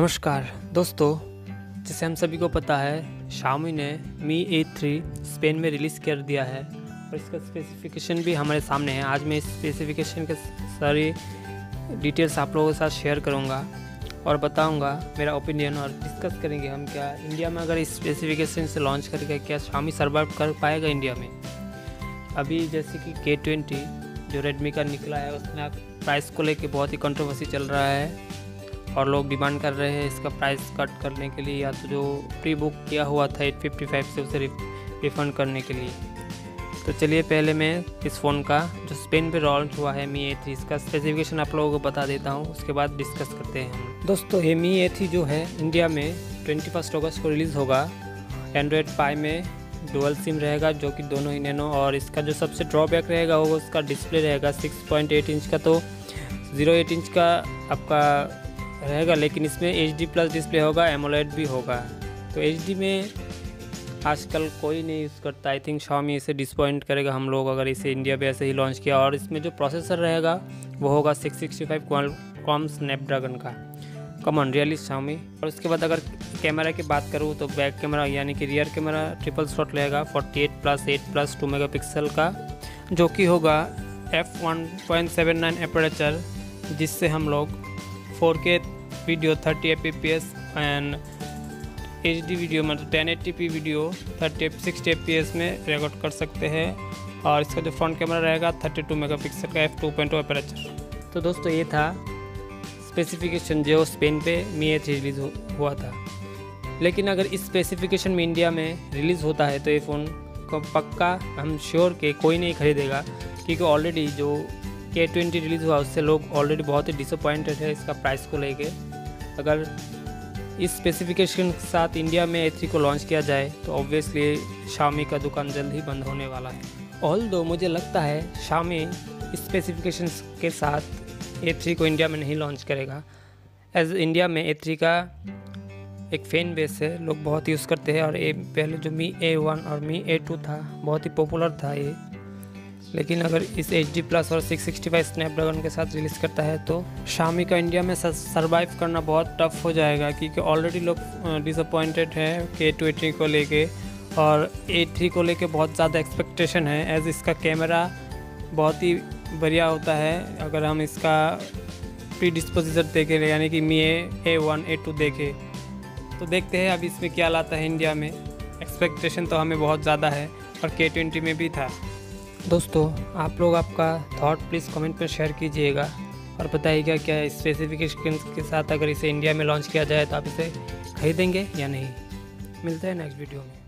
नमस्कार, दोस्तों, जैसे हम सभी को पता है शामी ने मी ए थ्री स्पेन में रिलीज़ कर दिया है। और इसका स्पेसिफिकेशन भी हमारे सामने है। आज मैं इस स्पेसिफिकेशन के सारी डिटेल्स आप लोगों के साथ शेयर करूँगा और बताऊँगा मेरा ओपिनियन और डिस्कस करेंगे हम क्या इंडिया में अगर इस स्पेसिफिकेशन से लॉन्च करके क्या शामी सर्वाइव कर पाएगा इंडिया में। अभी जैसे कि के ट्वेंटी जो रेडमी का निकला है, उसमें प्राइस को लेके बहुत ही कंट्रोवर्सी चल रहा है। और लोग डिमांड कर रहे हैं इसका प्राइस कट करने के लिए या तो जो प्री बुक किया हुआ था 855 से उसे रिफ़ंड करने के लिए। तो चलिए पहले मैं इस फ़ोन का, जो स्पेन पे लॉन्च हुआ है मी ए थ्री, इसका स्पेसिफिकेशन आप लोगों को बता देता हूँ, उसके बाद डिस्कस करते हैं दोस्तों, ये मी ए थ्री जो है इंडिया में ट्वेंटी फ़र्स्ट अगस्त को रिलीज़ होगा। एंड्रॉयड फाइव में डुअल सिम रहेगा, जो कि दोनों ही नैनो और इसका जो सबसे ड्रॉबैक रहेगा, वो उसका डिस्प्ले रहेगा 6.8 इंच का। तो ज़ीरो एट इंच का आपका रहेगा, लेकिन इसमें एच डी प्लस डिस्प्ले होगा एमोलेड भी होगा। तो एच डी में आजकल कोई नहीं यूज़ करता। आई थिंक शामी इसे डिसपॉइंट करेगा। हम लोग अगर इसे इंडिया पे ऐसे ही लॉन्च किया, और इसमें जो प्रोसेसर रहेगा, वो होगा six sixty five Qualcomm Snapdragon का। कमन रियलिस्ट शामी और उसके बाद अगर कैमरा की बात करूँ तो बैक कैमरा यानी कि रियर कैमरा ट्रिपल शॉट रहेगा 48 प्लस 8 प्लस 2 मेगापिक्सल का, जो कि होगा F one point seven nine aperture जिससे हम लोग 4K video 30 F and H D video मतलब 1080p वीडियो 30 60 एफ़ में रिकॉर्ड कर सकते हैं। और इसका जो फ्रंट कैमरा रहेगा 32 मेगापिक्सल का एफ़ टू पॉइंट अपेरेचर तो दोस्तों, ये था स्पेसिफिकेशन जो स्पेन पे मी एच रिलीज़ हुआ था। लेकिन अगर इस स्पेसिफिकेशन में इंडिया में रिलीज़ होता है तो ये फ़ोन को पक्का, हम श्योर के कोई नहीं खरीदेगा, क्योंकि ऑलरेडी जो के ट्वेंटी रिलीज़ हुआ, उससे लोग ऑलरेडी बहुत ही डिसअपॉइंटेड है इसका प्राइस को लेके। अगर इस स्पेसिफिकेशन के साथ इंडिया में ए को लॉन्च किया जाए तो ऑब्वियसली शामी का दुकान जल्द ही बंद होने वाला है। ऑल दो मुझे लगता है शामी स्पेसिफिकेशन के साथ ए को इंडिया में नहीं लॉन्च करेगा। एज इंडिया में ए का एक फ़ैन बेस है, लोग बहुत यूज़ करते हैं, और ए पहले जो मी ए वन और मी ए टू था, बहुत ही पॉपुलर था ये। लेकिन अगर इस एच डी प्लस और सिक्स सिक्सटी फाइव स्नैपड्रैगन के साथ रिलीज़ करता है तो शामी का इंडिया में सर्वाइव करना बहुत टफ हो जाएगा, क्योंकि ऑलरेडी लोग डिसअपॉइंटेड हैं के ट्वेंटी को लेके और ए थ्री को लेके बहुत ज़्यादा एक्सपेक्टेशन है। एज इसका कैमरा बहुत ही बढ़िया होता है, अगर हम इसका प्री डिस्पोजिटर देखें, यानी कि मी ए वन ए टू देखें तो देखते हैं अब इसमें क्या लाता है इंडिया में। एक्सपेक्टेशन तो हमें बहुत ज़्यादा है और के ट्वेंटी में भी था। दोस्तों, आप लोग आपका थॉट प्लीज़ कमेंट पर शेयर कीजिएगा। और बताइएगा क्या स्पेसिफिकेशन के साथ अगर इसे इंडिया में लॉन्च किया जाए तो आप इसे खरीदेंगे या नहीं। मिलते हैं नेक्स्ट वीडियो में।